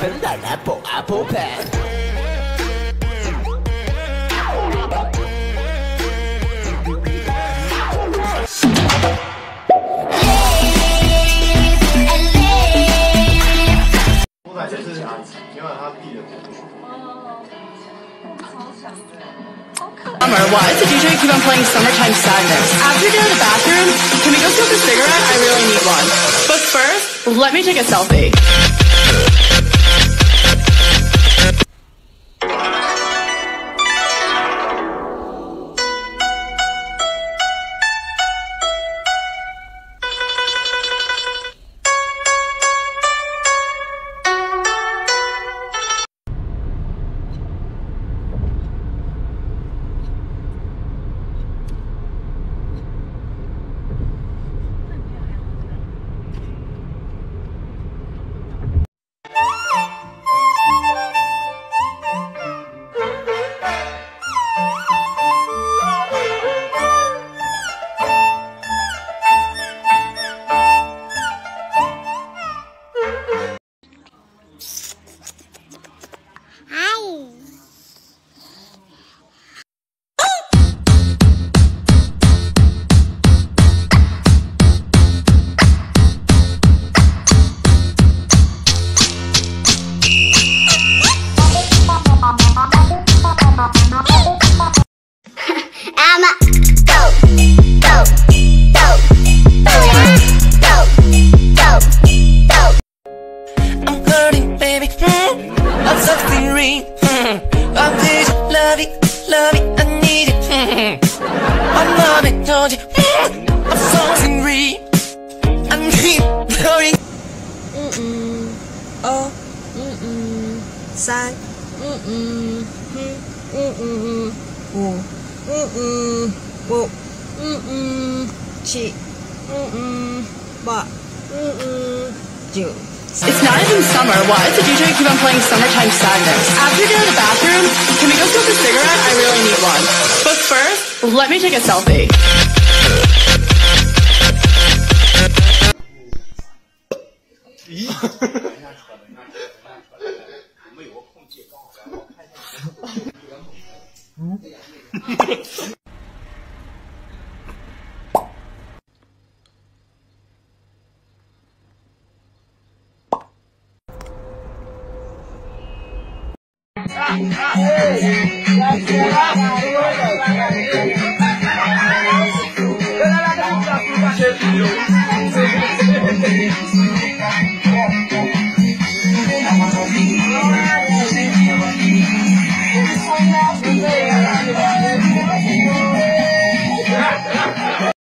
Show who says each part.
Speaker 1: open that apple, apple pen.
Speaker 2: Summer was the DJ keep on playing Summertime Sadness. After going to the bathroom, can we go smoke a cigarette? I really need one. But first, let me take a selfie.
Speaker 3: I'm dream.
Speaker 4: I'm this love it, love it, I need it. I'm loving, don't you? Hmm, I'm so hungry. I'm dream, glory.
Speaker 5: Mm mm, oh, mm mm, sigh, mm mm, mm mm, woo, mm mm, woo, mm mm, chi, mm mm, ba, mm mm, ju.
Speaker 2: It's not even summer. Why does the DJ keep on playing Summertime Sadness? After you get out of the bathroom, can we go smoke a cigarette? I really need one. But first, let me take a selfie.
Speaker 6: Thank you.